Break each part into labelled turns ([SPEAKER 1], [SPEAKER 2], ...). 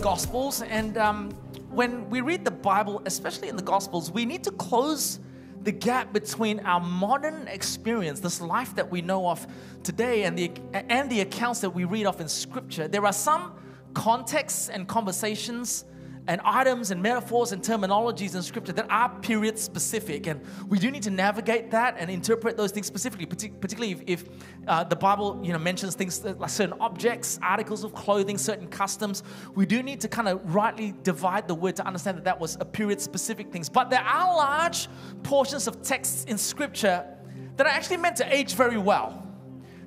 [SPEAKER 1] Gospels, and um, when we read the Bible, especially in the Gospels, we need to close the gap between our modern experience, this life that we know of today, and the, and the accounts that we read of in Scripture. There are some contexts and conversations and items and metaphors and terminologies in scripture that are period specific. And we do need to navigate that and interpret those things specifically, particularly if, if uh, the Bible you know, mentions things like certain objects, articles of clothing, certain customs. We do need to kind of rightly divide the word to understand that that was a period specific things. But there are large portions of texts in scripture that are actually meant to age very well.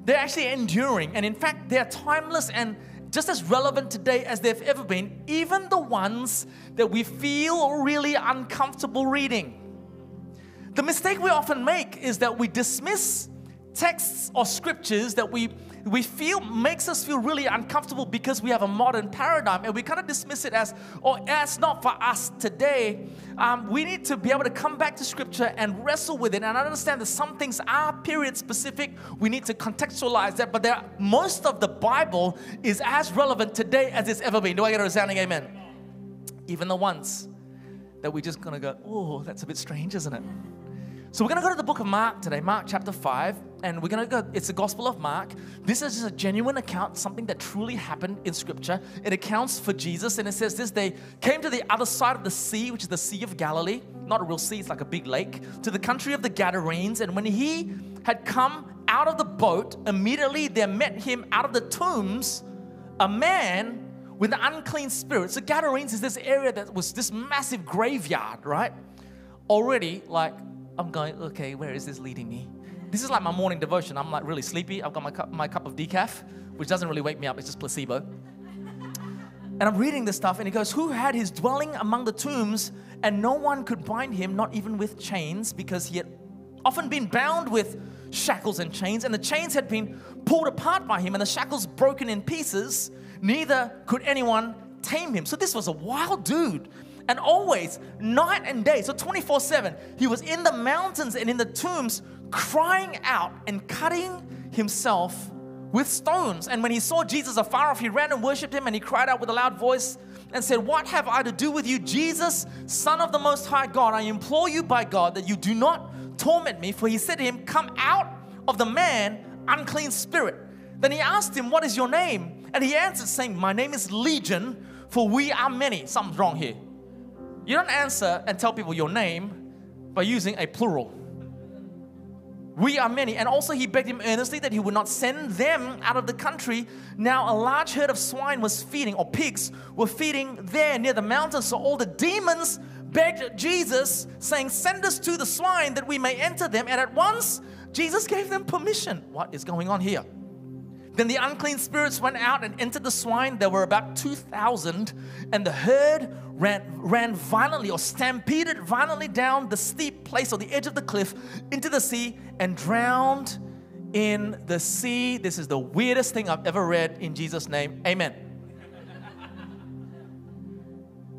[SPEAKER 1] They're actually enduring. And in fact, they're timeless and just as relevant today as they've ever been, even the ones that we feel really uncomfortable reading. The mistake we often make is that we dismiss texts or scriptures that we we feel makes us feel really uncomfortable because we have a modern paradigm and we kind of dismiss it as, oh, that's not for us today. Um, we need to be able to come back to scripture and wrestle with it and I understand that some things are period specific. We need to contextualize that, but there, most of the Bible is as relevant today as it's ever been. Do I get a resounding amen? Even the ones that we're just gonna go, oh, that's a bit strange, isn't it? So we're going to go to the book of Mark today, Mark chapter 5, and we're going to go, it's the Gospel of Mark. This is just a genuine account, something that truly happened in Scripture. It accounts for Jesus, and it says this they came to the other side of the sea, which is the Sea of Galilee. Not a real sea, it's like a big lake, to the country of the Gadarenes. And when he had come out of the boat, immediately there met him out of the tombs a man with an unclean spirit. So Gadarenes is this area that was this massive graveyard, right? Already, like, I'm going, okay, where is this leading me? This is like my morning devotion. I'm like really sleepy. I've got my cup, my cup of decaf, which doesn't really wake me up, it's just placebo. And I'm reading this stuff, and he goes, Who had his dwelling among the tombs, and no one could bind him, not even with chains, because he had often been bound with shackles and chains, and the chains had been pulled apart by him, and the shackles broken in pieces. Neither could anyone tame him. So this was a wild dude and always, night and day, so 24 7, he was in the mountains and in the tombs crying out and cutting himself with stones. And when he saw Jesus afar off, he ran and worshipped him and he cried out with a loud voice and said, What have I to do with you, Jesus, Son of the Most High God? I implore you by God that you do not torment me. For he said to him, Come out of the man, unclean spirit. Then he asked him, What is your name? And he answered, saying, My name is Legion, for we are many. Something's wrong here. You don't answer and tell people your name by using a plural. We are many. And also, he begged him earnestly that he would not send them out of the country. Now, a large herd of swine was feeding, or pigs were feeding there near the mountains. So all the demons begged Jesus, saying, Send us to the swine that we may enter them. And at once, Jesus gave them permission. What is going on here? Then the unclean spirits went out and entered the swine. There were about 2,000, and the herd ran, ran violently or stampeded violently down the steep place or the edge of the cliff into the sea and drowned in the sea. This is the weirdest thing I've ever read in Jesus' name. Amen.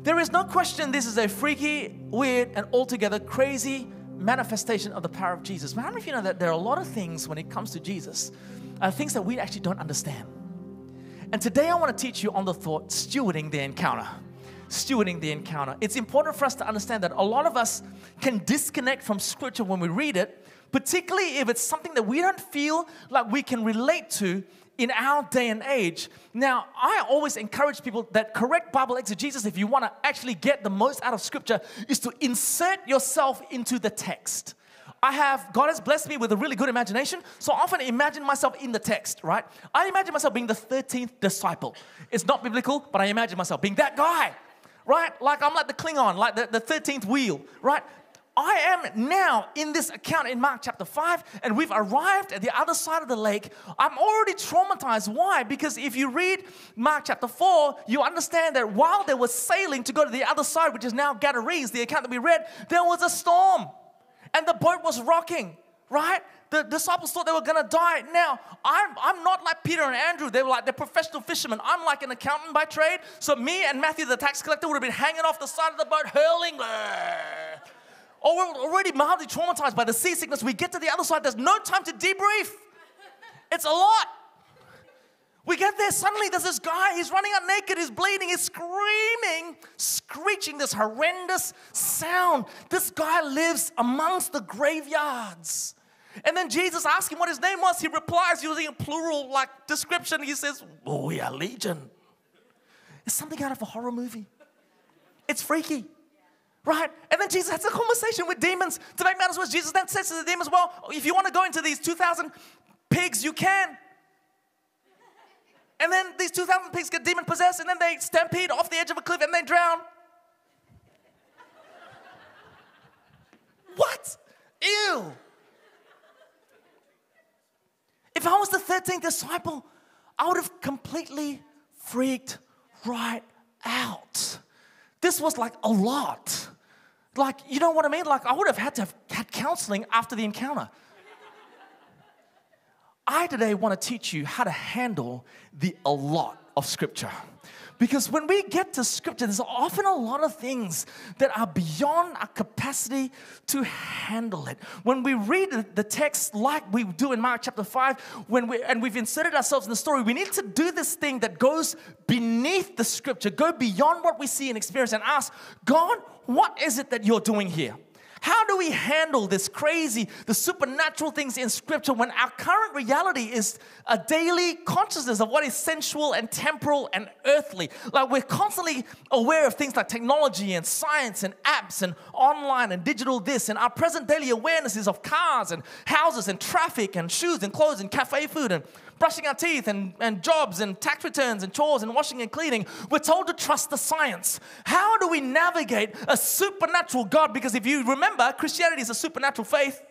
[SPEAKER 1] there is no question this is a freaky, weird, and altogether crazy manifestation of the power of Jesus. But how many of you know that there are a lot of things when it comes to Jesus are things that we actually don't understand. And today I want to teach you on the thought stewarding the encounter. Stewarding the encounter. It's important for us to understand that a lot of us can disconnect from scripture when we read it, particularly if it's something that we don't feel like we can relate to in our day and age. Now, I always encourage people that correct Bible exegesis, if you want to actually get the most out of scripture, is to insert yourself into the text. I have, God has blessed me with a really good imagination, so I often imagine myself in the text, right? I imagine myself being the 13th disciple. It's not biblical, but I imagine myself being that guy, right? Like I'm like the Klingon, like the, the 13th wheel, right? I am now in this account in Mark chapter 5, and we've arrived at the other side of the lake. I'm already traumatized. Why? Because if you read Mark chapter 4, you understand that while they were sailing to go to the other side, which is now Gadarenes, the account that we read, there was a storm and the boat was rocking, right? The disciples thought they were gonna die. Now, I'm, I'm not like Peter and Andrew. They were like, they're professional fishermen. I'm like an accountant by trade. So, me and Matthew, the tax collector, would have been hanging off the side of the boat, hurling. Oh, we're already mildly traumatized by the seasickness. We get to the other side, there's no time to debrief. It's a lot. We get there, suddenly there's this guy, he's running out naked, he's bleeding, he's screaming screeching, this horrendous sound. This guy lives amongst the graveyards. And then Jesus asks him what his name was. He replies using a plural like description. He says, Oh, we are legion. It's something out of a horror movie. It's freaky. Right? And then Jesus has a conversation with demons. To make matters worse, Jesus then says to the demons, Well, if you want to go into these 2,000 pigs, you can. And then these 2,000 pigs get demon possessed, and then they stampede off the edge of a cliff and they drown. what? Ew. If I was the 13th disciple, I would have completely freaked right out. This was like a lot. Like, you know what I mean? Like, I would have had to have had counseling after the encounter. I today want to teach you how to handle the a lot of scripture. Because when we get to scripture, there's often a lot of things that are beyond our capacity to handle it. When we read the text like we do in Mark chapter 5, when we and we've inserted ourselves in the story, we need to do this thing that goes beneath the scripture, go beyond what we see and experience, and ask, God, what is it that you're doing here? How do we handle this crazy, the supernatural things in Scripture when our current reality is a daily consciousness of what is sensual and temporal and earthly? Like we're constantly aware of things like technology and science and apps and online and digital this, and our present daily awareness is of cars and houses and traffic and shoes and clothes and cafe food and brushing our teeth and, and jobs and tax returns and chores and washing and cleaning. We're told to trust the science. How do we navigate a supernatural God? Because if you remember, Christianity is a supernatural faith.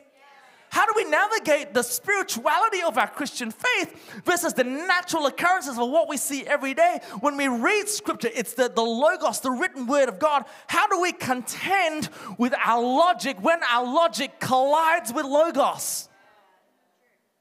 [SPEAKER 1] How do we navigate the spirituality of our Christian faith versus the natural occurrences of what we see every day? When we read scripture, it's the, the Logos, the written word of God. How do we contend with our logic when our logic collides with Logos?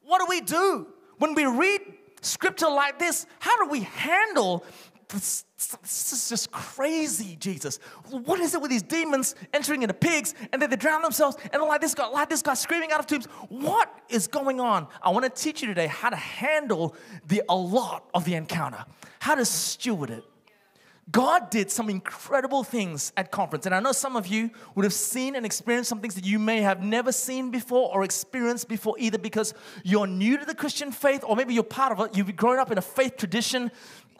[SPEAKER 1] What do we do? When we read scripture like this, how do we handle this, this is just crazy, Jesus. What is it with these demons entering into pigs and then they drown themselves and like this guy, like this guy screaming out of tombs? What is going on? I want to teach you today how to handle the a lot of the encounter, how to steward it. God did some incredible things at conference. And I know some of you would have seen and experienced some things that you may have never seen before or experienced before, either because you're new to the Christian faith or maybe you're part of it. You've grown up in a faith tradition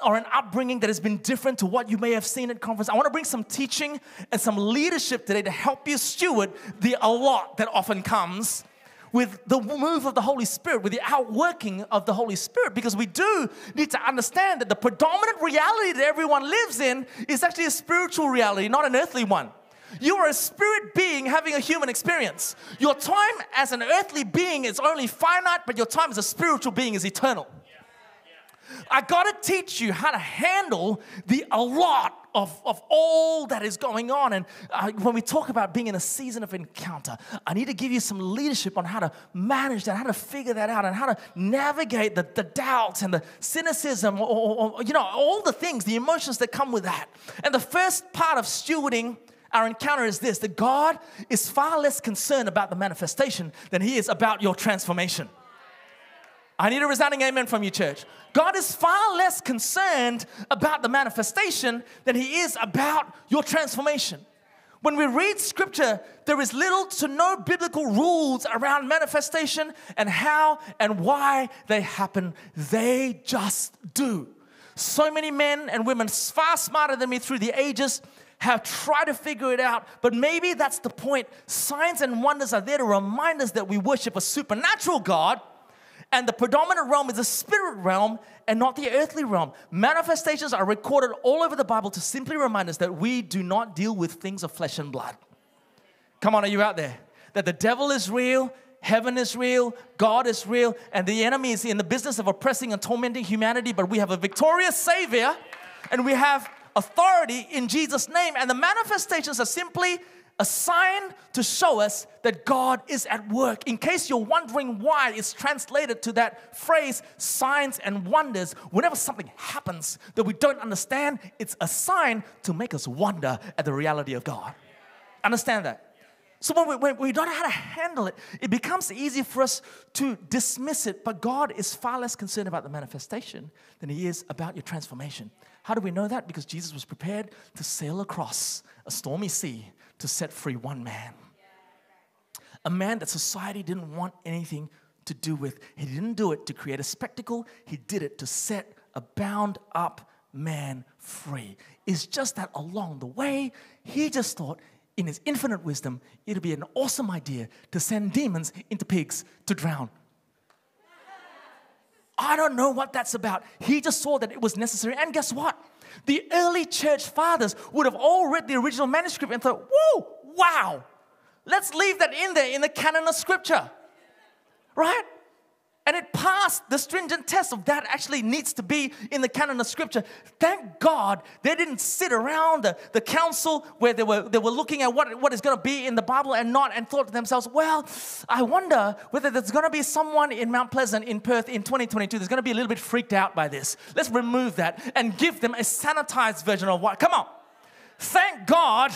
[SPEAKER 1] or an upbringing that has been different to what you may have seen at conference. I want to bring some teaching and some leadership today to help you steward the a lot that often comes with the move of the Holy Spirit, with the outworking of the Holy Spirit, because we do need to understand that the predominant reality that everyone lives in is actually a spiritual reality, not an earthly one. You are a spirit being having a human experience. Your time as an earthly being is only finite, but your time as a spiritual being is eternal. I got to teach you how to handle the a lot of, of all that is going on. And uh, when we talk about being in a season of encounter, I need to give you some leadership on how to manage that, how to figure that out, and how to navigate the, the doubts and the cynicism, or, or, or you know, all the things, the emotions that come with that. And the first part of stewarding our encounter is this that God is far less concerned about the manifestation than He is about your transformation. I need a resounding amen from you, church. God is far less concerned about the manifestation than He is about your transformation. When we read scripture, there is little to no biblical rules around manifestation and how and why they happen. They just do. So many men and women, far smarter than me through the ages, have tried to figure it out, but maybe that's the point. Signs and wonders are there to remind us that we worship a supernatural God and the predominant realm is the spirit realm and not the earthly realm. Manifestations are recorded all over the Bible to simply remind us that we do not deal with things of flesh and blood. Come on, are you out there? That the devil is real, heaven is real, God is real, and the enemy is in the business of oppressing and tormenting humanity, but we have a victorious Savior and we have authority in Jesus' name, and the manifestations are simply a sign to show us that God is at work. In case you're wondering why it's translated to that phrase, signs and wonders, whenever something happens that we don't understand, it's a sign to make us wonder at the reality of God. Understand that? So when we, when we, don't know how to handle it, it becomes easy for us to dismiss it. But God is far less concerned about the manifestation than He is about your transformation. How do we know that? Because Jesus was prepared to sail across a stormy sea to set free one man. A man that society didn't want anything to do with. He didn't do it to create a spectacle, he did it to set a bound up man free. It's just that along the way, he just thought, in his infinite wisdom, it'd be an awesome idea to send demons into pigs to drown. I don't know what that's about. He just saw that it was necessary. And guess what? The early church fathers would have all read the original manuscript and thought, whoa, wow, let's leave that in there in the canon of scripture. Right? And it passed the stringent test of that actually needs to be in the canon of scripture. Thank God they didn't sit around the, the council where they were, they were looking at what, what is going to be in the Bible and not, and thought to themselves, well, I wonder whether there's going to be someone in Mount Pleasant in Perth in 2022 that's going to be a little bit freaked out by this. Let's remove that and give them a sanitized version of what. Come on. Thank God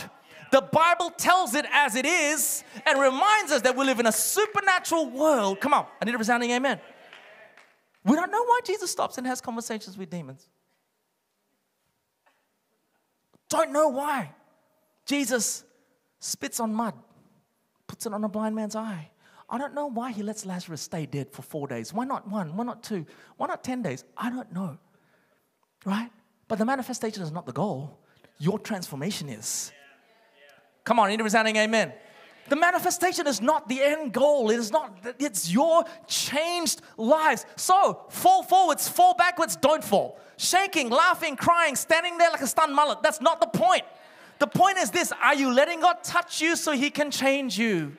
[SPEAKER 1] the Bible tells it as it is and reminds us that we live in a supernatural world. Come on, I need a resounding amen. We don't know why Jesus stops and has conversations with demons. Don't know why. Jesus spits on mud, puts it on a blind man's eye. I don't know why he lets Lazarus stay dead for four days. Why not one? Why not two? Why not 10 days? I don't know. Right? But the manifestation is not the goal. Your transformation is. Come on, any resounding amen. The manifestation is not the end goal. It is not, it's your changed lives. So, fall forwards, fall backwards, don't fall. Shaking, laughing, crying, standing there like a stunned mullet. That's not the point. The point is this are you letting God touch you so He can change you?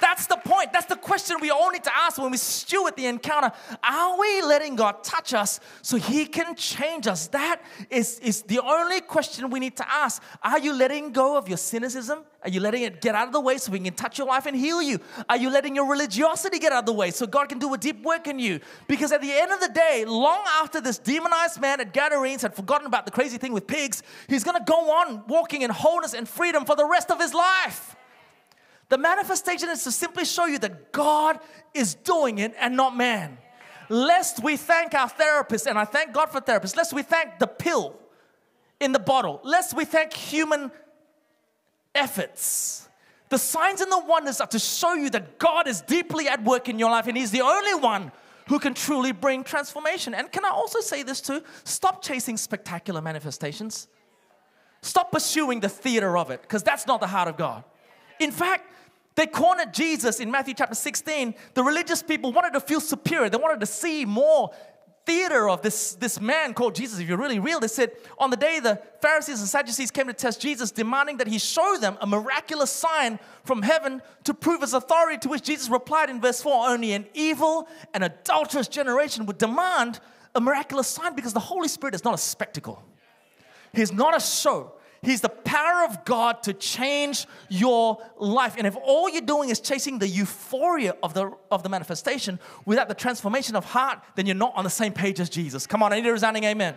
[SPEAKER 1] That's the point. That's the question we all need to ask when we steward the encounter. Are we letting God touch us so He can change us? That is, is the only question we need to ask. Are you letting go of your cynicism? Are you letting it get out of the way so we can touch your life and heal you? Are you letting your religiosity get out of the way so God can do a deep work in you? Because at the end of the day, long after this demonized man at Gadarenes had forgotten about the crazy thing with pigs, he's going to go on walking in wholeness and freedom for the rest of his life. The manifestation is to simply show you that God is doing it and not man. Lest we thank our therapist, and I thank God for therapists, lest we thank the pill in the bottle, lest we thank human efforts. The signs and the wonders are to show you that God is deeply at work in your life and He's the only one who can truly bring transformation. And can I also say this too? Stop chasing spectacular manifestations. Stop pursuing the theater of it, because that's not the heart of God. In fact, they cornered Jesus in Matthew chapter 16. The religious people wanted to feel superior, they wanted to see more theater of this, this man called Jesus. If you're really real, they said on the day the Pharisees and Sadducees came to test Jesus, demanding that he show them a miraculous sign from heaven to prove his authority, to which Jesus replied in verse 4 only an evil and adulterous generation would demand a miraculous sign because the Holy Spirit is not a spectacle, He's not a show. He's the power of God to change your life. And if all you're doing is chasing the euphoria of the, of the manifestation without the transformation of heart, then you're not on the same page as Jesus. Come on, I need a resounding amen.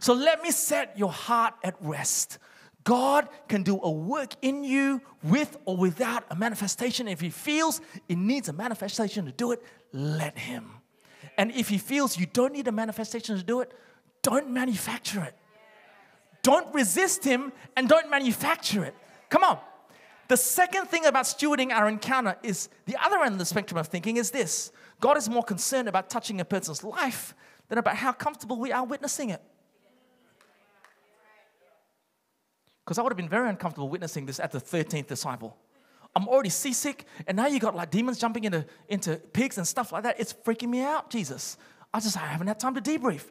[SPEAKER 1] So let me set your heart at rest. God can do a work in you with or without a manifestation. If He feels it needs a manifestation to do it, let Him. And if He feels you don't need a manifestation to do it, don't manufacture it. Don't resist Him and don't manufacture it. Come on. The second thing about stewarding our encounter is the other end of the spectrum of thinking is this God is more concerned about touching a person's life than about how comfortable we are witnessing it. Because I would have been very uncomfortable witnessing this at the 13th disciple. I'm already seasick, and now you got like demons jumping into, into pigs and stuff like that. It's freaking me out, Jesus. I just I haven't had time to debrief.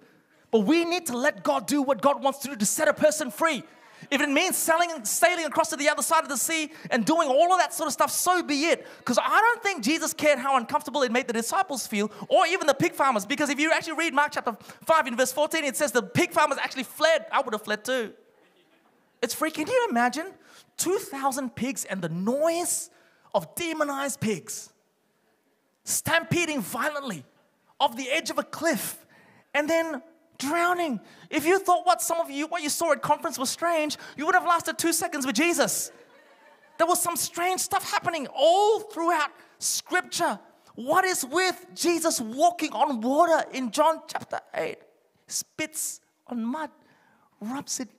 [SPEAKER 1] But we need to let God do what God wants to do to set a person free. If it means sailing, sailing across to the other side of the sea and doing all of that sort of stuff, so be it. Because I don't think Jesus cared how uncomfortable it made the disciples feel or even the pig farmers. Because if you actually read Mark chapter 5 in verse 14, it says the pig farmers actually fled. I would have fled too. It's freaking. Can you imagine 2,000 pigs and the noise of demonized pigs stampeding violently off the edge of a cliff and then drowning. If you thought what some of you, what you saw at conference was strange, you would have lasted two seconds with Jesus. There was some strange stuff happening all throughout scripture. What is with Jesus walking on water in John chapter 8? Spits on mud, rubs it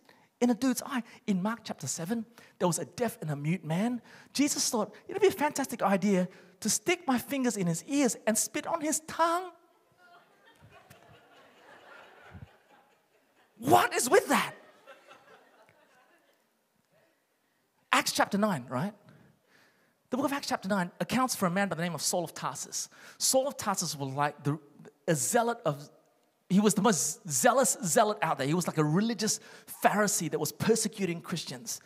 [SPEAKER 1] in a dude's eye. In Mark chapter 7, there was a deaf and a mute man. Jesus thought it'd be a fantastic idea to stick my fingers in his ears and spit on his tongue. What is with that? Acts chapter 9, right? The book of Acts chapter 9 accounts for a man by the name of Saul of Tarsus. Saul of Tarsus was like the, a zealot of he was the most zealous zealot out there. He was like a religious Pharisee that was persecuting Christians.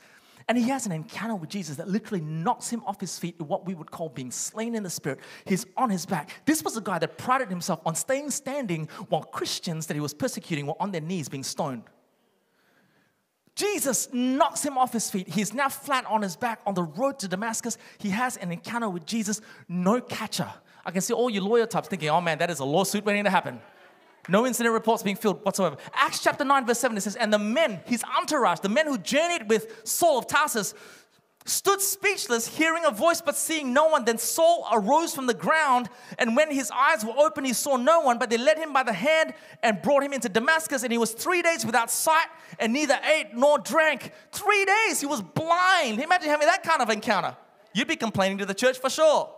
[SPEAKER 1] And he has an encounter with Jesus that literally knocks him off his feet in what we would call being slain in the spirit. He's on his back. This was a guy that prided himself on staying standing while Christians that he was persecuting were on their knees being stoned. Jesus knocks him off his feet. He's now flat on his back on the road to Damascus. He has an encounter with Jesus, no catcher. I can see all you lawyer types thinking, oh man, that is a lawsuit waiting to happen. No incident reports being filled whatsoever. Acts chapter 9, verse 7, it says, And the men, his entourage, the men who journeyed with Saul of Tarsus, stood speechless, hearing a voice but seeing no one. Then Saul arose from the ground, and when his eyes were open, he saw no one, but they led him by the hand and brought him into Damascus. And he was three days without sight and neither ate nor drank. Three days, he was blind. Imagine having that kind of encounter. You'd be complaining to the church for sure.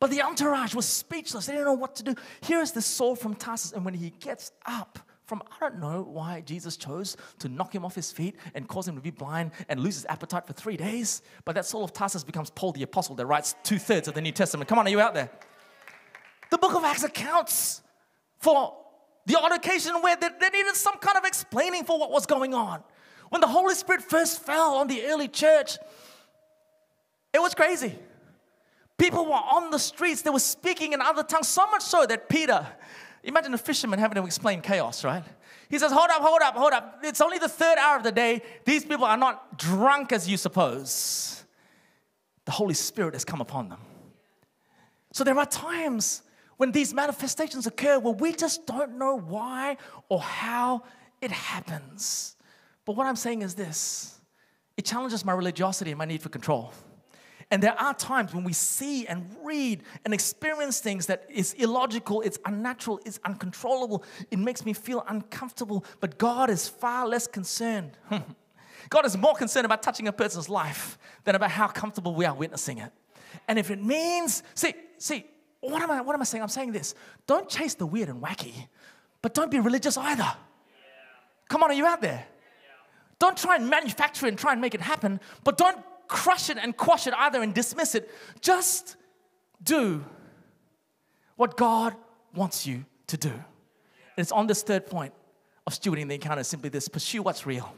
[SPEAKER 1] But the entourage was speechless. They didn't know what to do. Here is the Saul from Tarsus, and when he gets up, from I don't know why Jesus chose to knock him off his feet and cause him to be blind and lose his appetite for three days. But that Saul of Tarsus becomes Paul the Apostle that writes two thirds of the New Testament. Come on, are you out there? The book of Acts accounts for the odd occasion where they, they needed some kind of explaining for what was going on. When the Holy Spirit first fell on the early church, it was crazy. People were on the streets, they were speaking in other tongues, so much so that Peter, Imagine a fisherman having to explain chaos, right? He says, Hold up, hold up, hold up. It's only the third hour of the day. These people are not drunk as you suppose. The Holy Spirit has come upon them. So there are times when these manifestations occur where we just don't know why or how it happens. But what I'm saying is this it challenges my religiosity and my need for control. And there are times when we see and read and experience things that is illogical, it's unnatural, it's uncontrollable, it makes me feel uncomfortable. But God is far less concerned. God is more concerned about touching a person's life than about how comfortable we are witnessing it. And if it means, see, see, what am I, what am I saying? I'm saying this. Don't chase the weird and wacky, but don't be religious either. Yeah. Come on, are you out there? Don't try and manufacture it and try and make it happen, but don't crush it and quash it either and dismiss it. Just do what God wants you to do. And it's on this third point of stewarding the encounter simply this pursue what's real.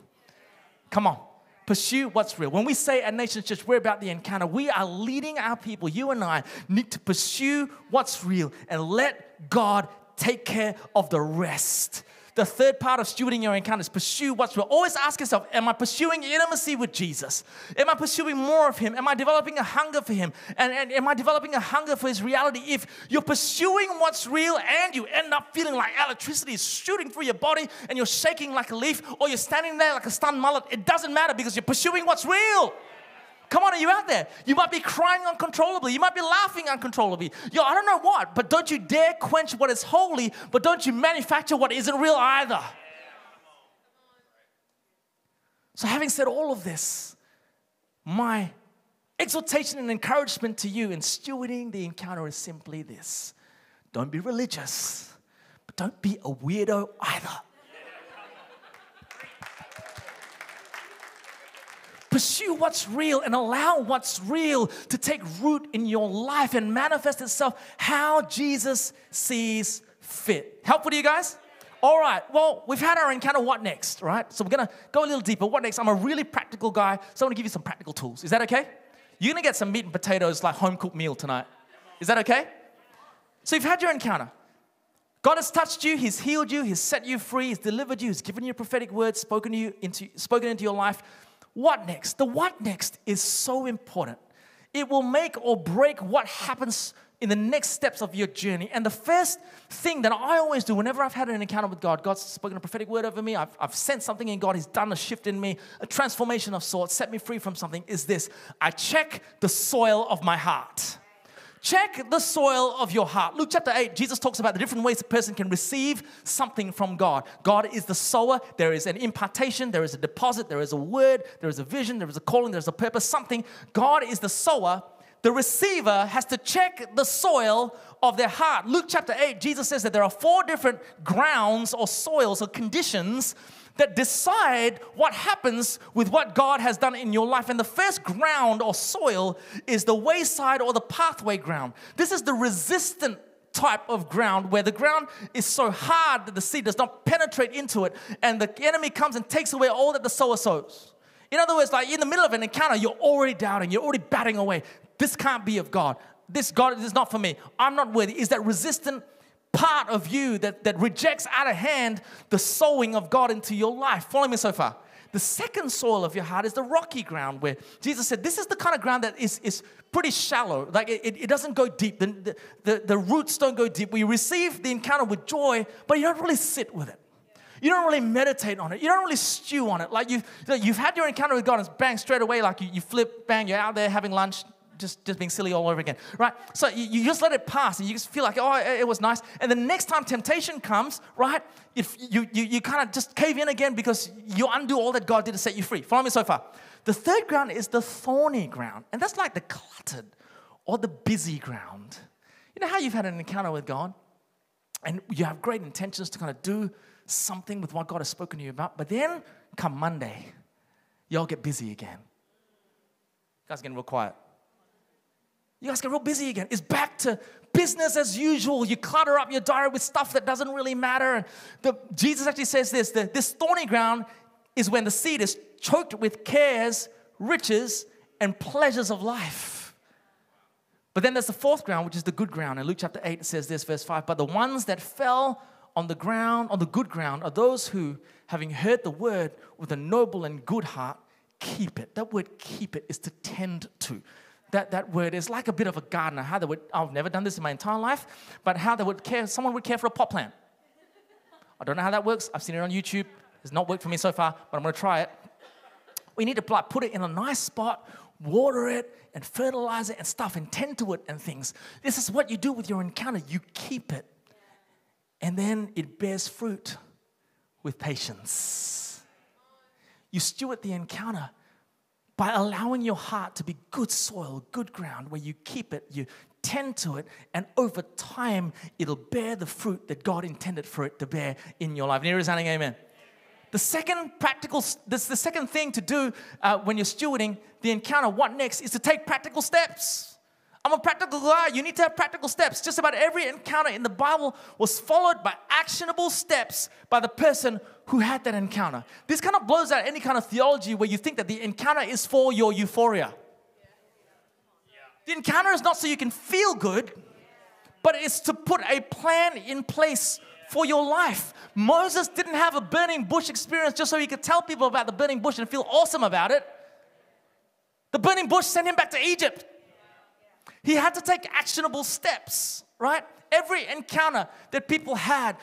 [SPEAKER 1] Come on. Pursue what's real. When we say at Nation Church, we're about the encounter, we are leading our people, you and I, need to pursue what's real and let God take care of the rest. The third part of stewarding your encounters, pursue what's real. Always ask yourself, am I pursuing intimacy with Jesus? Am I pursuing more of Him? Am I developing a hunger for Him? And, and am I developing a hunger for His reality? If you're pursuing what's real and you end up feeling like electricity is shooting through your body and you're shaking like a leaf or you're standing there like a stunned mullet, it doesn't matter because you're pursuing what's real. Come on, are you out there? You might be crying uncontrollably. You might be laughing uncontrollably. Yo, I don't know what, but don't you dare quench what is holy, but don't you manufacture what isn't real either. So, having said all of this, my exhortation and encouragement to you in stewarding the encounter is simply this don't be religious, but don't be a weirdo either. Pursue what's real and allow what's real to take root in your life and manifest itself how Jesus sees fit. Helpful to you guys? All right, well, we've had our encounter. What next, right? So we're gonna go a little deeper. What next? I'm a really practical guy, so I'm gonna give you some practical tools. Is that okay? You're gonna get some meat and potatoes, like home cooked meal tonight. Is that okay? So you've had your encounter. God has touched you, He's healed you, He's set you free, He's delivered you, He's given you prophetic words, spoken you into spoken into your life. What next? The what next is so important. It will make or break what happens in the next steps of your journey. And the first thing that I always do whenever I've had an encounter with God, God's spoken a prophetic word over me, I've, I've sensed something in God, He's done a shift in me, a transformation of sorts, set me free from something, is this I check the soil of my heart. Check the soil of your heart. Luke chapter 8, Jesus talks about the different ways a person can receive something from God. God is the sower, there is an impartation, there is a deposit, there is a word, there is a vision, there is a calling, there is a purpose, something. God is the sower. The receiver has to check the soil of their heart. Luke chapter 8, Jesus says that there are four different grounds or soils or conditions that decide what happens with what God has done in your life. And the first ground or soil is the wayside or the pathway ground. This is the resistant type of ground where the ground is so hard that the seed does not penetrate into it, and the enemy comes and takes away all that the sower sows. In other words, like in the middle of an encounter, you're already doubting, you're already batting away. This can't be of God. This God is not for me. I'm not worthy. Is that resistant part of you that, that rejects out of hand the sowing of God into your life. Follow me so far. The second soil of your heart is the rocky ground where Jesus said, This is the kind of ground that is, is pretty shallow. Like it, it doesn't go deep. The, the, the roots don't go deep. We receive the encounter with joy, but you don't really sit with it. You don't really meditate on it. You don't really stew on it. Like you've, you've had your encounter with God and bang, straight away, like you, you flip, bang, you're out there having lunch, just, just being silly all over again, right? So you, you just let it pass and you just feel like, oh, it, it was nice. And the next time temptation comes, right, if you, you, you kind of just cave in again because you undo all that God did to set you free. Follow me so far. The third ground is the thorny ground, and that's like the cluttered or the busy ground. You know how you've had an encounter with God and you have great intentions to kind of do something with what God has spoken to you about, but then come Monday, y'all get busy again. You guys getting real quiet. You guys get real busy again. It's back to business as usual. You clutter up your diary with stuff that doesn't really matter. The, Jesus actually says this the, this thorny ground is when the seed is choked with cares, riches, and pleasures of life. But then there's the fourth ground, which is the good ground. In Luke chapter 8, it says this, verse 5 But the ones that fell on the ground, on the good ground, are those who, having heard the word with a noble and good heart, keep it. That word keep it is to tend to that, that word is like a bit of a gardener. How they would, I've never done this in my entire life, but how they would care, someone would care for a pot plant. I don't know how that works. I've seen it on YouTube. It's not worked for me so far, but I'm going to try it. We need to like, put it in a nice spot, water it, and fertilize it and stuff, and tend to it and things. This is what you do with your encounter. You keep it, and then it bears fruit with patience. You steward the encounter by allowing your heart to be good soil, good ground, where you keep it, you tend to it, and over time, it'll bear the fruit that God intended for it to bear in your life. And here is amen. The second practical, this the second thing to do uh, when you're stewarding the encounter, what next, is to take practical steps. I'm a practical guy. You need to have practical steps. Just about every encounter in the Bible was followed by actionable steps by the person who had that encounter. This kind of blows out any kind of theology where you think that the encounter is for your euphoria. The encounter is not so you can feel good, but it's to put a plan in place for your life. Moses didn't have a burning bush experience just so he could tell people about the burning bush and feel awesome about it. The burning bush sent him back to Egypt. He had to take actionable steps, right? Every encounter that people had,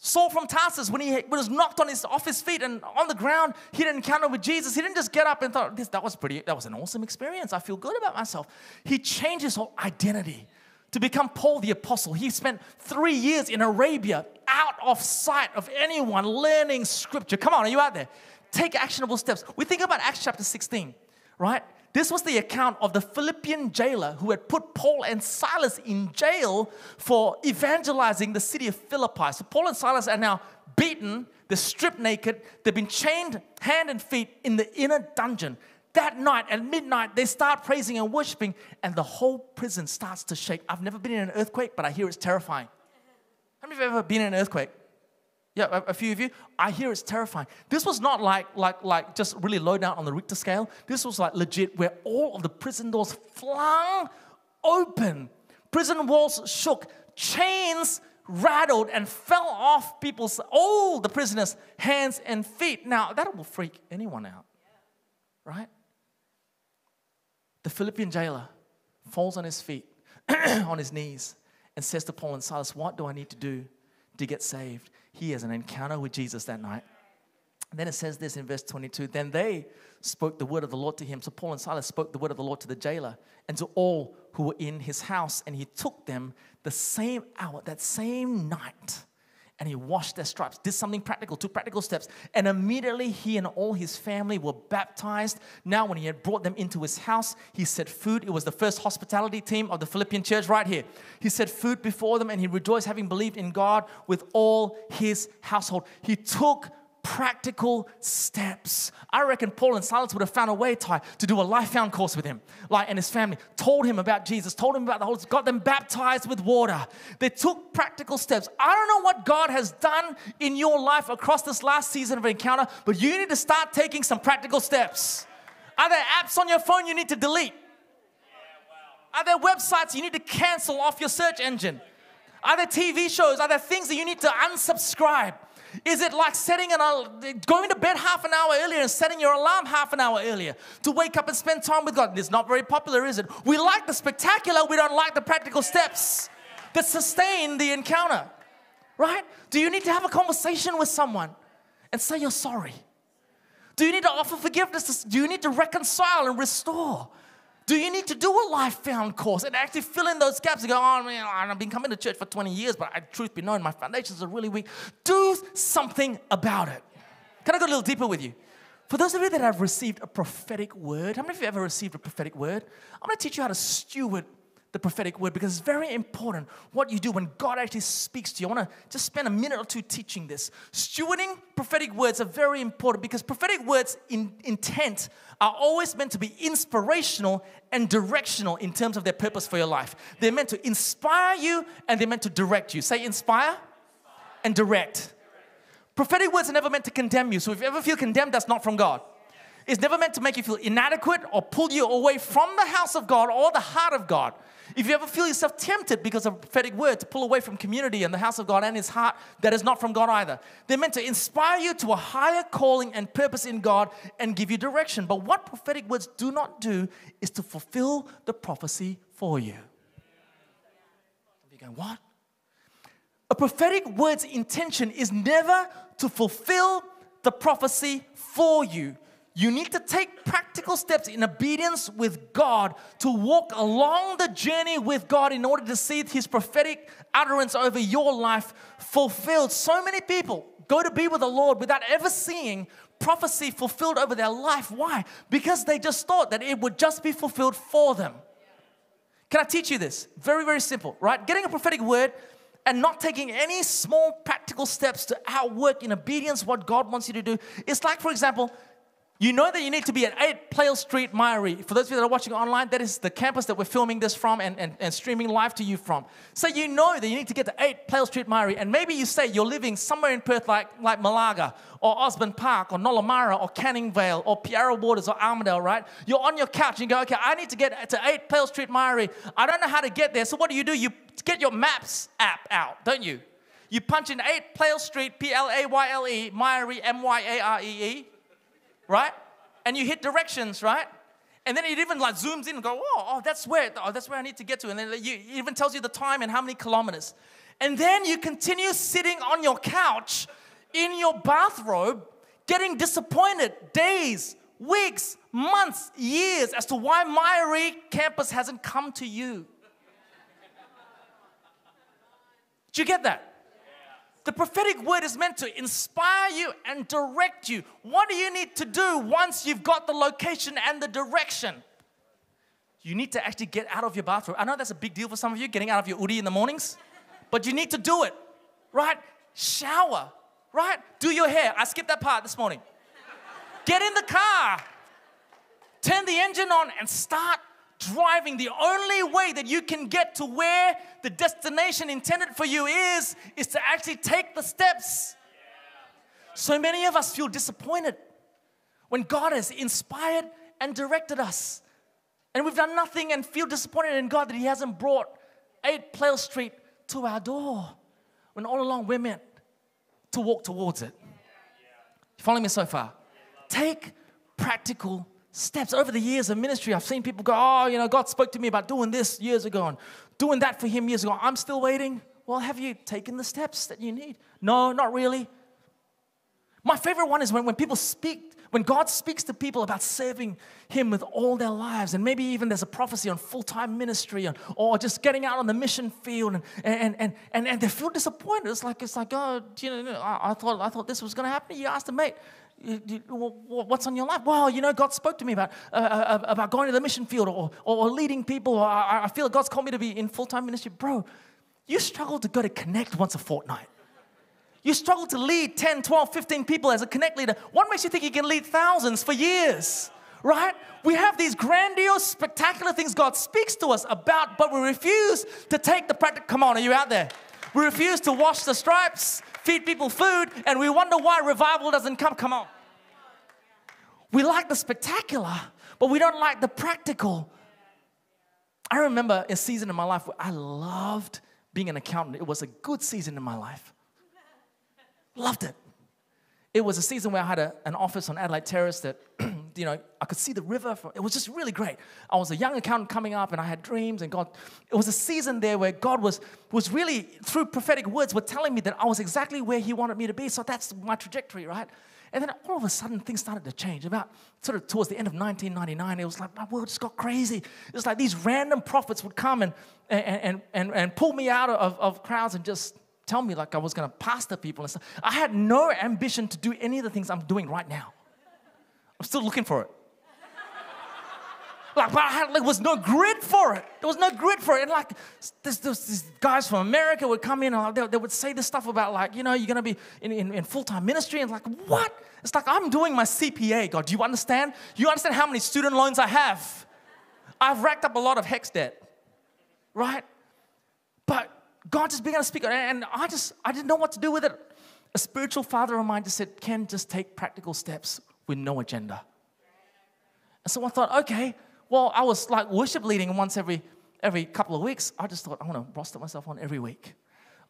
[SPEAKER 1] Saul from Tarsus, when he was knocked on his off his feet and on the ground, he had an encounter with Jesus. He didn't just get up and thought, this, that was pretty, that was an awesome experience. I feel good about myself. He changed his whole identity to become Paul the Apostle. He spent three years in Arabia, out of sight of anyone, learning scripture. Come on, are you out there? Take actionable steps. We think about Acts chapter 16, right? This was the account of the Philippian jailer who had put Paul and Silas in jail for evangelizing the city of Philippi. So Paul and Silas are now beaten, they're stripped naked, they've been chained hand and feet in the inner dungeon. That night at midnight, they start praising and worshiping, and the whole prison starts to shake. I've never been in an earthquake, but I hear it's terrifying. How many of you have ever been in an earthquake? Yeah, a, a, few of you. I hear it's terrifying. This was not like, like, like just really low down on the Richter scale. This was like legit where all of the prison doors flung open. Prison walls shook. Chains rattled and fell off people's, all the prisoners' hands and feet. Now, that will freak anyone out, right? The Philippian jailer falls on his feet, on his knees, and says to Paul and Silas, What do I need to do to get saved? He has an encounter with Jesus that night. And then it says this in verse 22 Then they spoke the word of the Lord to him. So Paul and Silas spoke the word of the Lord to the jailer and to all who were in his house, and he took them the same hour, that same night, and he washed their stripes, did something practical, took practical steps, and immediately he and all his family were baptized. Now, when he had brought them into his house, he set food. It was the first hospitality team of the Philippian church right here. He set food before them, and he rejoiced, having believed in God with all his household. He took practical steps. I reckon Paul and Silas would have found a way, Ty, to do a life found course with him, like and his family. Told him about Jesus, told him about the Holy Spirit, got them baptized with water. They took practical steps. I don't know what God has done in your life across this last season of encounter, but you need to start taking some practical steps. Are there apps on your phone you need to delete? Are there websites you need to cancel off your search engine? Are there TV shows? Are there things that you need to unsubscribe? Is it like setting an going to bed half an hour earlier and setting your alarm half an hour earlier to wake up and spend time with God? It's not very popular, is it? We like the spectacular, we don't like the practical steps that sustain the encounter. Right? Do you need to have a conversation with someone and say you're sorry? Do you need to offer forgiveness? Do you need to reconcile and restore? Do you need to do a life found course and actually fill in those gaps and go, oh man, I've been coming to church for 20 years, but I, truth be known, my foundations are really weak. Do something about it. Can I go a little deeper with you? For those of you that have received a prophetic word, how many of you ever received a prophetic word? I'm to teach you how to steward the prophetic word because it's very important what you do when God actually speaks to you. I want to just spend a minute or two teaching this. Stewarding prophetic words are very important because prophetic words in intent are always meant to be inspirational and directional in terms of their purpose for your life. They're meant to inspire you and they're meant to direct you. Say inspire and direct. Prophetic words are never meant to condemn you. So if you ever feel condemned, that's not from God. It's never meant to make you feel inadequate or pull you away from the house of God or the heart of God. If you ever feel yourself tempted because of a prophetic word to pull away from community and the house of God and his heart, that is not from God either. They're meant to inspire you to a higher calling and purpose in God and give you direction. But what prophetic words do not do is to fulfill the prophecy for you. You go, what? A prophetic word's intention is never to fulfill the prophecy for you. You need to take practical steps in obedience with God to walk along the journey with God in order to see His prophetic utterance over your life fulfilled. So many people go to be with the Lord without ever seeing prophecy fulfilled over their life. Why? Because they just thought that it would just be fulfilled for them. Can I teach you this? Very, very simple, right? Getting a prophetic word and not taking any small practical steps to outwork in obedience what God wants you to do. It's like, for example, you know that you need to be at 8 Playle Street, Myaree. For those of you that are watching online, that is the campus that we're filming this from and, and, and streaming live to you from. So you know that you need to get to 8 Playle Street, Myaree. And maybe you say you're living somewhere in Perth like, like Malaga or Osborne Park or Nollamara or Canning Vale or Piara Waters or Armadale, right? You're on your couch and you go, okay, I need to get to 8 Playle Street, Myaree. I don't know how to get there. So what do you do? You get your Maps app out, don't you? You punch in 8 Playle Street, P L A Y L E, Myaree, M Y A R E E right? And you hit directions, right? And then it even like zooms in and go, oh, oh, that's where, oh, that's where I need to get to. And then you, it even tells you the time and how many kilometers. And then you continue sitting on your couch in your bathrobe, getting disappointed days, weeks, months, years as to why Myaree campus hasn't come to you. Do you get that? The prophetic word is meant to inspire you and direct you. What do you need to do once you've got the location and the direction? You need to actually get out of your bathroom. I know that's a big deal for some of you, getting out of your udi in the mornings, but you need to do it, right? Shower, right? Do your hair. I skipped that part this morning. Get in the car, turn the engine on, and start driving, the only way that you can get to where the destination intended for you is, is to actually take the steps. So many of us feel disappointed when God has inspired and directed us. And we've done nothing and feel disappointed in God that He hasn't brought 8 Playle Street to our door when all along we're meant to walk towards it. You following me so far? Take practical steps over the years of ministry. I've seen people go, Oh, you know, God spoke to me about doing this years ago and doing that for Him years ago. I'm still waiting. Well, have you taken the steps that you need? No, not really. My favorite one is when, when people speak, when God speaks to people about serving Him with all their lives, and maybe even there's a prophecy on full time ministry and, or just getting out on the mission field, and, and, and, and, and they feel disappointed. It's like, it's like oh, you know, I, I thought, I thought this was going to happen. You asked them, mate, what's on your life? Well, you know, God spoke to me about, uh, uh, about going to the mission field or, or, or leading people. Or I, I feel God's called me to be in full time ministry. Bro, you struggle to go to Connect once a fortnight. You struggle to lead 10, 12, 15 people as a Connect leader. What makes you think you can lead thousands for years? Right? We have these grandiose, spectacular things God speaks to us about, but we refuse to take the practice. Come on, are you out there? We refuse to wash the stripes, feed people food, and we wonder why revival doesn't come. Come on. We like the spectacular, but we don't like the practical. I remember a season in my life where I loved being an accountant. It was a good season in my life. Loved it. It was a season where I had a, an office on Adelaide Terrace that, you know, I could see the river. From, it was just really great. I was a young accountant coming up and I had dreams and God, it was a season there where God was, was really, through prophetic words, were telling me that I was exactly where He wanted me to be. So that's my trajectory, right? And then all of a sudden, things started to change. About sort of towards the end of 1999, it was like my world just got crazy. It was like these random prophets would come and, and, and, and, and pull me out of, of crowds and just tell me like I was going to pastor people and stuff. I had no ambition to do any of the things I'm doing right now. I'm still looking for it. Like, but I had, like, was no grid for it. There was no grid for it. And like, this, this, these guys from America would come in and they, they, would say this stuff about like, you know, you're gonna be in, in, in full-time ministry. And like, what? It's like, I'm doing my CPA, God. Do you understand? You understand how many student loans I have? I've racked up a lot of HECS debt, right? But God just began to speak, and I just, I didn't know what to do with it. A spiritual father of mine just said, Ken, just take practical steps with no agenda. And so I thought, okay, well, I was like worship leading once every every couple of weeks. I just thought I want to roster myself on every week.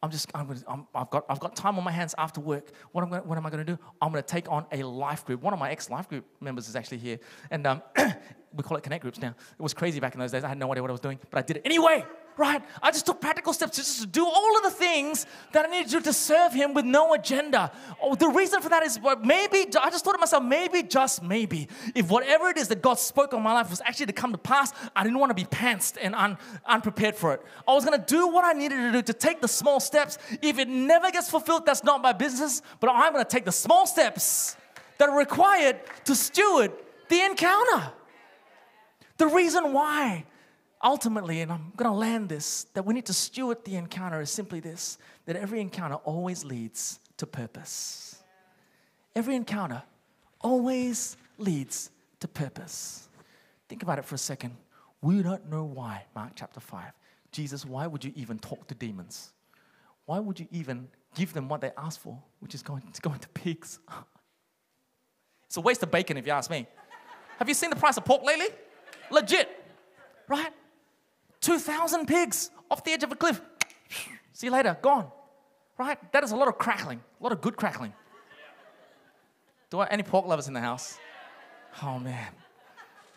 [SPEAKER 1] I'm just, I'm gonna, I'm, I've, got, I've got time on my hands after work. What, I'm what am I going to do? I'm going to take on a life group. One of my ex life group members is actually here. And um, we call it Connect Groups now. It was crazy back in those days. I had no idea what I was doing, but I did it anyway right? I just took practical steps to just do all of the things that I needed to do to serve Him with no agenda. Oh, the reason for that is maybe, I just thought to myself, maybe, just maybe, if whatever it is that God spoke on my life was actually to come to pass, I didn't want to be pantsed and un, unprepared for it. I was going to do what I needed to do to take the small steps. If it never gets fulfilled, that's not my business, but I'm going to take the small steps that are required to steward the encounter. The reason why ultimately, and I'm going to land this, that we need to steward the encounter is simply this that every encounter always leads to purpose. Every encounter always leads to purpose. Think about it for a second. We don't know why, Mark chapter 5. Jesus, why would you even talk to demons? Why would you even give them what they asked for, which is going to go into pigs? it's a waste of bacon, if you ask me. Have you seen the price of pork lately? Legit, right? 2,000 pigs off the edge of a cliff. See you later, gone. Right? That is a lot of crackling, a lot of good crackling. Do I any pork lovers in the house? Oh man.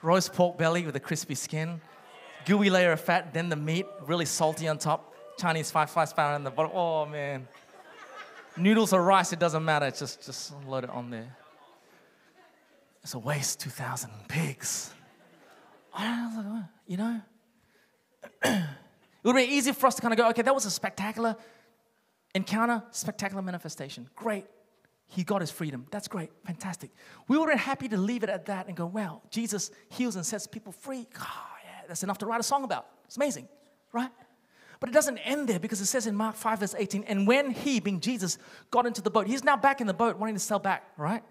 [SPEAKER 1] Roast pork belly with a crispy skin, gooey layer of fat, then the meat, really salty on top. Chinese five five span on the bottom. Oh man. Noodles or rice, it doesn't matter. Just just load it on there. It's a waste, 2,000 pigs. Oh, you know, it would be easy for us to kind of go, okay, that was a spectacular encounter, spectacular manifestation. Great. He got his freedom. That's great. Fantastic. We were happy to leave it at that and go, well, Jesus heals and sets people free. Oh, yeah, that's enough to write a song about. It's amazing, right? But it doesn't end there because it says in Mark 5, verse 18, and when he, being Jesus, got into the boat, he's now back in the boat wanting to sail back, right?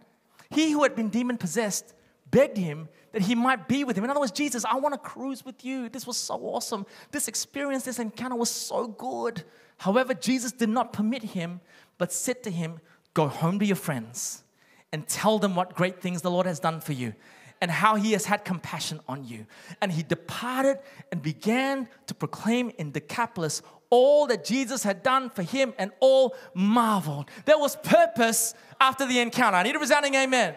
[SPEAKER 1] He who had been demon possessed begged him that he might be with him. In other words, Jesus, I want to cruise with you. This was so awesome. This experience, this encounter was so good. However, Jesus did not permit him, but said to him, Go home to your friends and tell them what great things the Lord has done for you and how he has had compassion on you. And he departed and began to proclaim in Decapolis all that Jesus had done for him, and all marveled. There was purpose after the encounter. I need a resounding amen.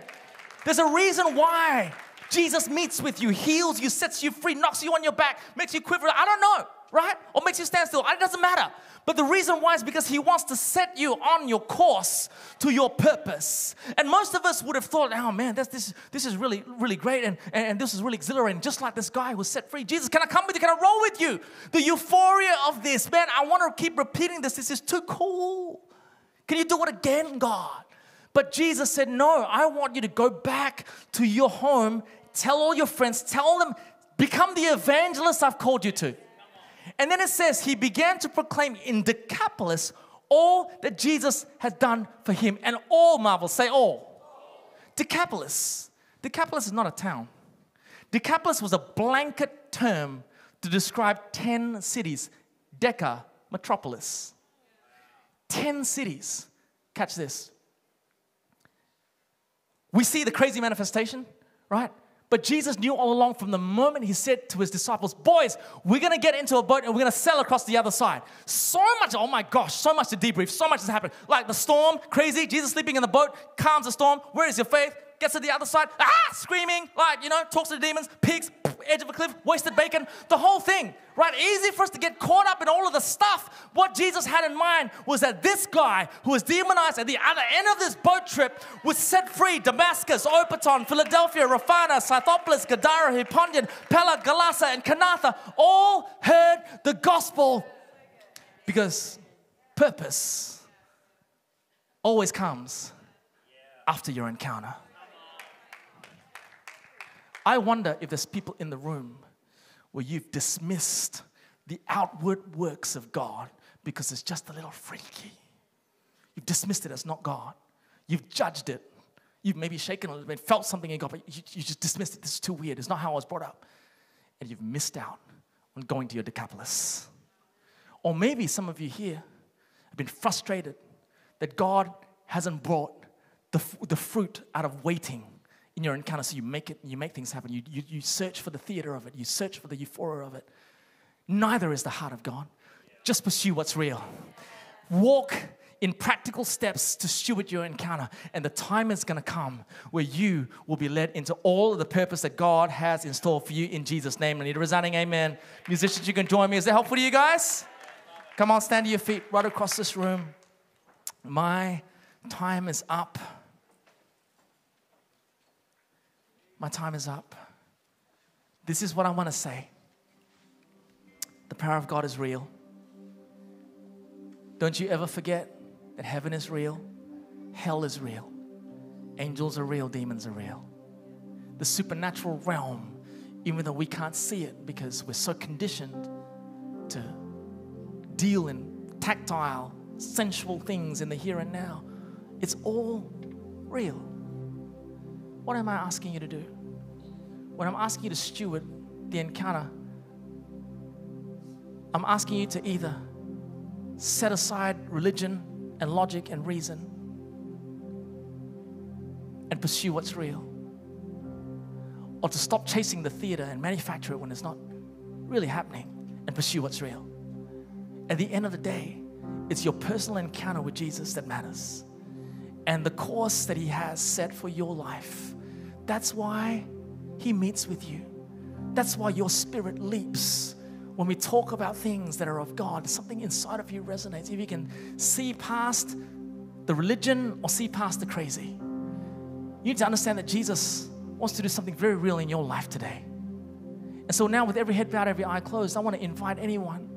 [SPEAKER 1] There's a reason why Jesus meets with you, heals you, sets you free, knocks you on your back, makes you quiver. I don't know. right? Or makes you stand still. It doesn't matter. But the reason why is because He wants to set you on your course to your purpose. And most of us would have thought, oh man, that's, this, this is really, really great and, and, and this is really exhilarating, just like this guy who was set free. Jesus, can I come with you? Can I roll with you? The euphoria of this, man, I want to keep repeating this. This is too cool. Can you do it again, God? But Jesus said, No, I want you to go back to your home, tell all your friends, tell them, become the evangelist I've called you to. And then it says, He began to proclaim in Decapolis all that Jesus had done for him, and all marvels. Say all. Decapolis. Decapolis is not a town. Decapolis was a blanket term to describe 10 cities. Deca, metropolis. 10 cities. Catch this. We see the crazy manifestation, right? But Jesus knew all along from the moment he said to his disciples, Boys, we're gonna get into a boat and we're gonna sail across the other side. So much, oh my gosh, so much to debrief, so much has happened. Like the storm, crazy, Jesus sleeping in the boat, calms the storm. Where is your faith? Gets to the other side, ah, screaming, like, you know, talks to the demons, pigs, edge of a cliff, wasted bacon, the whole thing, right? Easy for us to get caught up in all of the stuff. What Jesus had in mind was that this guy who was demonized at the other end of this boat trip was set free. Damascus, Opaton, Philadelphia, Raphana, Scythopolis, Gadara, Hipponion, Pella, Galasa, and Kanatha all heard the gospel because purpose always comes after your encounter. I wonder if there's people in the room where you've dismissed the outward works of God because it's just a little freaky. You've dismissed it as not God. You've judged it. You've maybe shaken a little bit, felt something in God, but you, you just dismissed it. This is too weird. It's not how I was brought up. And you've missed out on going to your Decapolis. Or maybe some of you here have been frustrated that God hasn't brought the, the fruit out of waiting in your encounter. So you make it, you make things happen. You, you, you search for the theater of it, you search for the euphoria of it. Neither is the heart of God. Just pursue what's real. Walk in practical steps to steward your encounter. And the time is going to come where you will be led into all of the purpose that God has in store for you in Jesus' name. Need a resounding amen. Musicians, you can join me. Is that helpful to you guys? Come on, stand to your feet right across this room. My time is up. My time is up. This is what I want to say the power of God is real. Don't you ever forget that heaven is real, hell is real, angels are real, demons are real. The supernatural realm, even though we can't see it because we're so conditioned to deal in tactile, sensual things in the here and now, it's all real. What am I asking you to do? When I'm asking you to steward the encounter, I'm asking you to either set aside religion and logic and reason and pursue what's real, or to stop chasing the theater and manufacture it when it's not really happening and pursue what's real. At the end of the day, it's your personal encounter with Jesus that matters and the course that He has set for your life that's why He meets with you. That's why your spirit leaps when we talk about things that are of God. Something inside of you resonates. If you can see past the religion or see past the crazy, you need to understand that Jesus wants to do something very real in your life today. And so now, with every head bowed, every eye closed, I want to invite anyone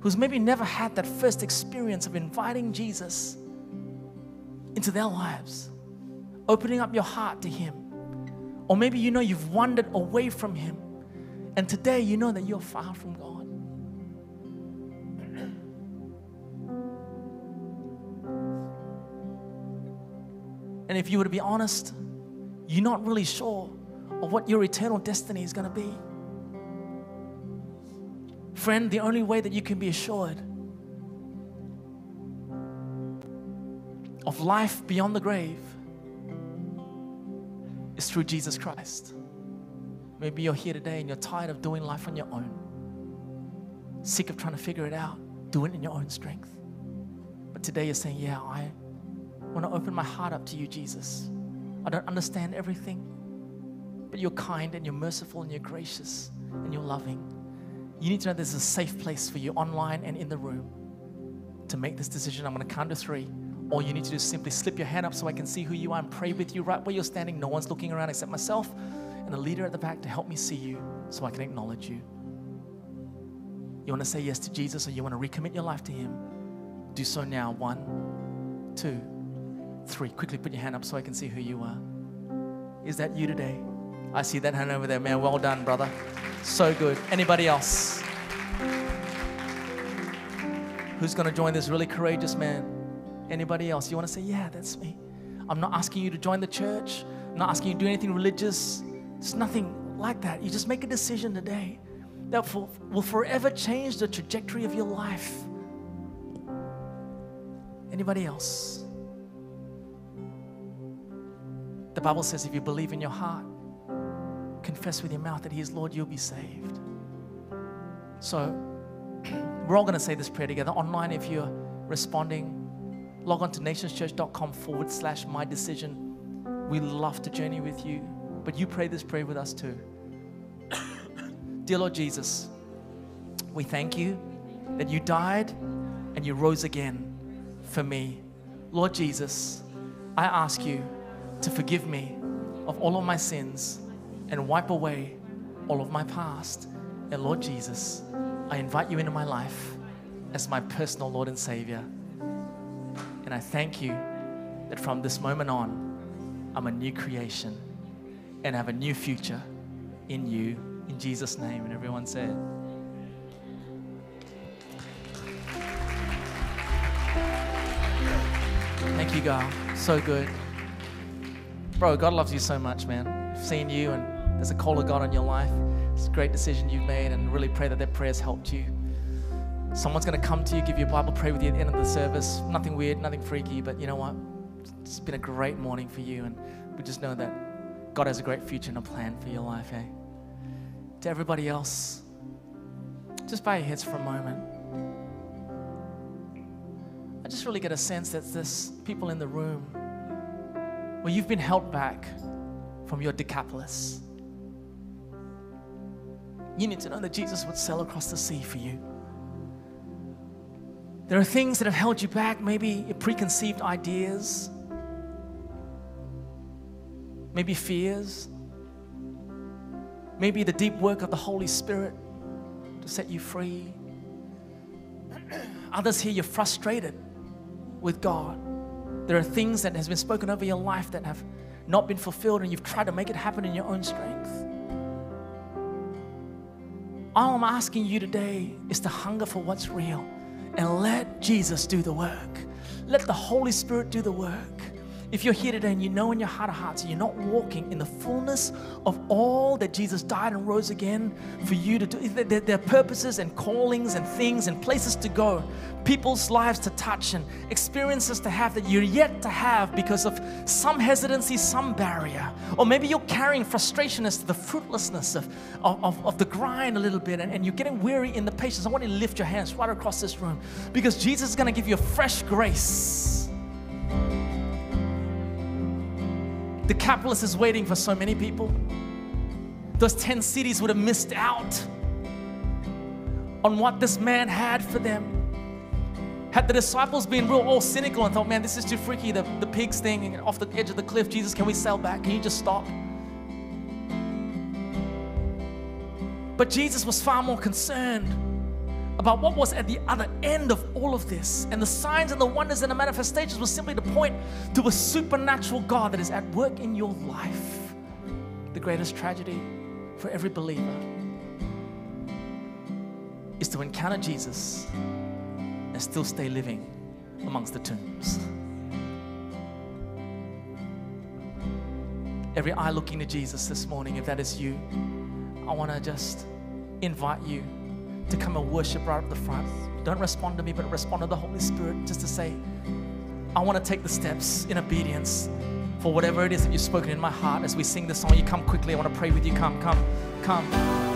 [SPEAKER 1] who's maybe never had that first experience of inviting Jesus into their lives, opening up your heart to Him or maybe you know you've wandered away from Him. And today you know that you're far from God. And if you were to be honest, you're not really sure of what your eternal destiny is going to be. Friend, the only way that you can be assured of life beyond the grave is through Jesus Christ. Maybe you're here today and you're tired of doing life on your own, sick of trying to figure it out, do it in your own strength. But today you're saying, Yeah, I want to open my heart up to you, Jesus. I don't understand everything, but you're kind and you're merciful and you're gracious and you're loving. you need to know there's a safe place for you online and in the room to make this decision. I'm going to count to three. All you need to do is simply slip your hand up so I can see who you are and pray with you right where you're standing. No one's looking around except myself and the leader at the back to help me see you so I can acknowledge you. You want to say yes to Jesus or you want to recommit your life to Him? Do so now. One, two, three. Quickly put your hand up so I can see who you are. Is that you today? I see that hand over there, man. Well done, brother. So good. Anybody else? Who's going to join this really courageous man? Anybody else? You want to say, Yeah, that's me. I'm not asking you to join the church. I'm not asking you to do anything religious. It's nothing like that. You just make a decision today that will forever change the trajectory of your life. Anybody else? The Bible says if you believe in your heart, confess with your mouth that He is Lord, you'll be saved. So, we're all going to say this prayer together. Online, if you're responding, log on to nationschurch.com forward slash my decision. We love to journey with you, but you pray this prayer with us too. Dear Lord Jesus, we thank you that you died and you rose again for me. Lord Jesus, I ask you to forgive me of all of my sins and wipe away all of my past. And Lord Jesus, I invite you into my life as my personal Lord and Savior. And I thank you that from this moment on, I'm a new creation and have a new future in you. In Jesus' name. And everyone said, Thank you, God. So good. Bro, God loves you so much, man. I've seen you, and there's a call of God on your life. It's a great decision you've made, and really pray that that prayer's helped you. Someone's going to come to you, give you a Bible, pray with you at the end of the service. Nothing weird, nothing freaky, but you know what? It's been a great morning for you, and we just know that God has a great future and a plan for your life, eh? To everybody else, just bow your heads for a moment. I just really get a sense that there's people in the room where you've been held back from your Decapolis. You need to know that Jesus would sail across the sea for you. There are things that have held you back, maybe preconceived ideas, maybe fears, maybe the deep work of the Holy Spirit to set you free. Others here, you're frustrated with God. There are things that has been spoken over your life that have not been fulfilled and you've tried to make it happen in your own strength. All I'm asking you today is to hunger for what's real and let Jesus do the work. Let the Holy Spirit do the work. If you're here today and you know in your heart of hearts you're not walking in the fullness of all that Jesus died and rose again for you to do, there, are purposes and callings and things and places to go, people's lives to touch and experiences to have that you're yet to have because of some hesitancy, some barrier. Or maybe you're carrying frustration as to the fruitlessness of, of, of the grind a little bit and, and you're getting weary in the patience. I want you to lift your hands right across this room because Jesus is going to give you a fresh grace Decapolis is waiting for so many people. Those 10 cities would have missed out on what this man had for them. Had the disciples been real all cynical and thought, man, this is too freaky, the, the pigs thing off the edge of the cliff, Jesus, can we sail back? Can you just stop? But Jesus was far more concerned about what was at the other end of all of this. And the signs and the wonders and the manifestations was simply to point to a supernatural God that is at work in your life. The greatest tragedy for every believer is to encounter Jesus and still stay living amongst the tombs. Every eye looking to Jesus this morning, if that is you, I want to just invite you to come and worship right up the front. Don't respond to me, but respond to the Holy Spirit just to say, I want to take the steps in obedience for whatever it is that you've spoken in my heart as we sing this song. You come quickly. I want to pray with you. Come, come, come.